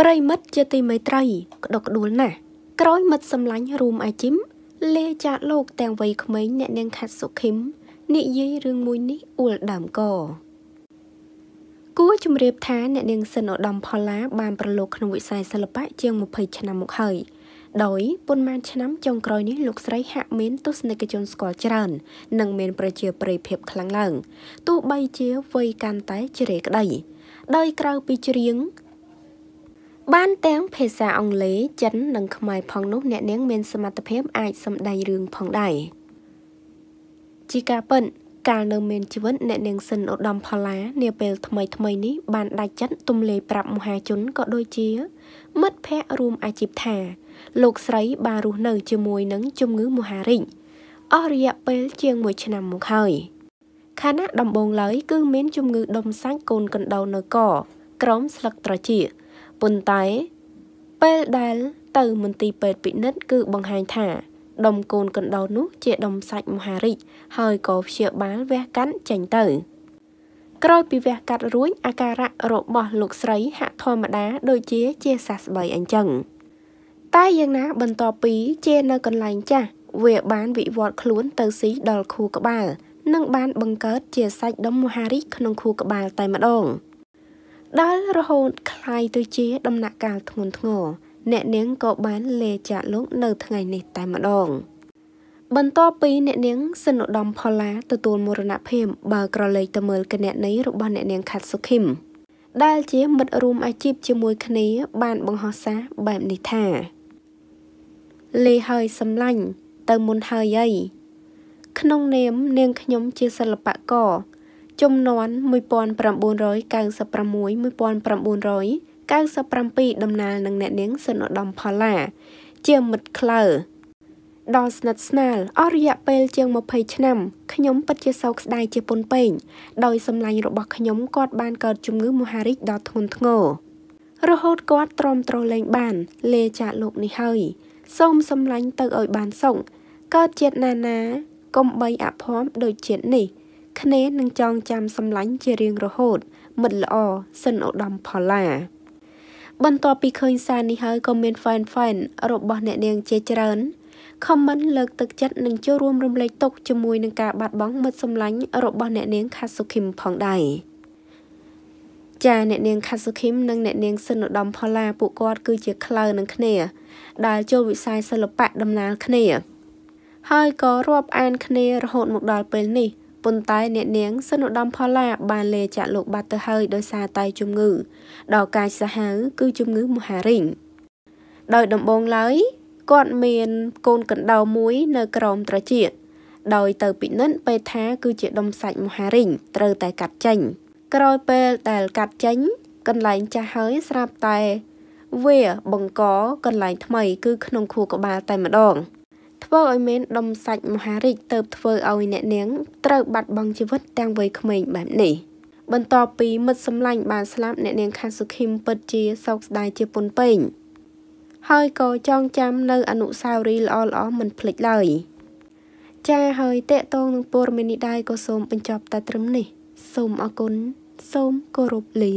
ប្រិមិត្តជាទីមេត្រីក្តុកក្តួលណាស់ក្រោយមិត្តសម្លាញ់រួមអាជីមលេចាកលោកទាំងវ័យក្មេងអ្នកនាងខាត់សុខឹមនិយាយរឿងមួយនេះអួលដើមកគួរជំរាបថាអ្នកនាងសិនឧត្តមផល្លាបានប្រឡូកក្នុងវិស័យសិល្បៈជាង20ឆ្នាំមកហើយដោយប៉ុន្មានឆ្នាំចុងក្រោយនេះលោកស្រីហាក់មានទស្សនិកជនស្គាល់ច្រើន និងមានប្រជាប្រិយភាពខ្លាំងឡើងទោះបីជាវ័យកាន់តែជ្រេក្តីដោយក្រៅពីច្រៀង បានទាំងភាសាអង់គ្លេសចិននិងខ្មែរផងនោះអ្នកនាងមានសមត្ថភាពអាចសម្ដែងរឿងផងដែរជាការពិតកាលនៅមានជីវិតអ្នកនាងសិនឧត្តមផល្លានាពេលថ្មីថ្មីនេះបានដាច់ចិត្តទំលាយប្រាប់មហាជនក៏ដូចជា មិត្តភ័ក្តិរួមអាជីពថា លោកស្រីបានរស់នៅជាមួយនឹងជំងឺមហារីកអស់រយៈពេលជាង1ឆ្នាំមកហើយខណៈដំបូងឡើយគឺមានជំងឺដុំសាច់កូនកណ្ដោនៅកក្រោមស្លឹកត្រចៀក ប៉ុន្តែពេលដែល ទៅមន្ទីរពេទ្យពិនិត្យគឺបង្ហាញថាដុំកូនកណ្ដោនោះជាដុំសាច់មហារីកហើយក៏ព្យាបាលវះកាត់ចេញទៅ ក្រោយពីវះកាត់រួចអាការៈរបស់លោកស្រីហាក់ធម្មតាដូចជាជាសះស្បើយអញ្ចឹងតែយ៉ាងណាបន្ទាប់ពីជានៅកន្លែងចាស់វាបានវិវត្តខ្លួនទៅស៊ីដល់ខួរក្បាល និងបានបង្កើតជាសាច់ដុំមហារីកក្នុងខួរក្បាលតែម្ដង ដល់រហូតคล้ายទៅជាដំណាក់កាលធ្ងន់ធ្ងរអ្នកនាងក៏បានលេចាកលោកនៅថ្ងៃនេះតែម្ដង បន្ទាប់ពីអ្នកនាងសិនឧត្តមផល្លាទទួលមរណភាពបើក្រឡេកទៅមើលគណនីរបស់អ្នកនាងខាត់សុខឹមដែលជាមិត្តរួមអាជីពជាមួយគ្នាបានបង្ហោះសារបែបនេះថាលេហើយសម្លាញ់ទៅមុនហើយអីក្នុងនាមនាងខ្ញុំជាសិល្បករ ចំនួន1996 1997ដំណាលនឹងអ្នកនាងសិនឧត្តមផល្លាជាមិត្តក្លើដល់ស្និទ្ធស្នាលអស់រយៈពេលជាង20ឆ្នាំខ្ញុំពិតជាសោកស្ដាយជាពន់ពេងដោយសម្លាញ់របស់ខ្ញុំគាត់បានកើតជំងឺមហារីកដ៏ធ្ងន់ធ្ងររហូតគាត់ទ្រាំទ្រលែងបាន លេចាកលោកនេះហើយសូមសម្លាញ់ទៅឲ្យបានសុខកើតជាតិណាណាកុំបីអភ័ព្វដូចជាតិនេះ គ្នានឹងចងចាំសម្លាញ់ជារៀងរហូត មិត្តល្អសិនឧត្តមផល្លាបន្ទាប់ពីឃើញសារនេះហើយក៏មាន fan fan របស់អ្នកនាងជាច្រើន comment លើកទឹកចិត្តនិងចូលរួមរំលែកទុក្ខជាមួយនឹងការបាត់បង់មិត្តសម្លាញ់របស់អ្នកនាងខាសុខឹមផងដែរចាអ្នកនាងខាសុខឹមនិងអ្នកនាងសិនឧត្តមផល្លាពួកគាត់គឺជាក្លៅនឹងគ្នា ដែលចូលវិស័យសិល្បៈដំណាលគ្នា ហើយក៏រាប់អានគ្នារហូតមកដល់ពេលនេះ ប៉ុន្តែអ្នកនាងសិនឧត្តមផល្លាបានលេចាក់លោកបាត់ទៅហើយដោយសារតែជំងឺដល់កាយសាហាវគឺជំងឺមហារីងដោយដំបូងឡើយគាត់មានកូនកណ្ដៅមួយនៅក្រោមត្រចៀកដោយទៅពិនិត្យពេលថាគឺជាដុំសាច់មហារីងត្រូវតែកាត់ចេញក្រោយពេលដែលកាត់ចេញកន្លែងចាស់ហើយស្រាប់តែវាបង្កកន្លែងថ្មី គឺក្នុងខួរក្បាលតែម្ដង ធ្វើឲ្យមានដុំសាច់មហារីកទៅធ្វើឲ្យអ្នកនាងត្រូវបាត់បង់ជីវិតទាំងវ័យក្មេងបែបនេះបន្ទាប់ពីមិត្តសម្លាញ់បានស្លាប់អ្នកនាងខាសុខឹមពិតជាសោកស្ដាយជាពន់ពេងហើយក៏ចងចាំនៅអនុស្សាវរីយ៍ល្អៗមិនភ្លេចឡើយចាហើយតេតងនឹងព័ត៌មាននេះដែរក៏សូមបញ្ចប់តែត្រឹមនេះ សូមអរគុណសូមគោរពលា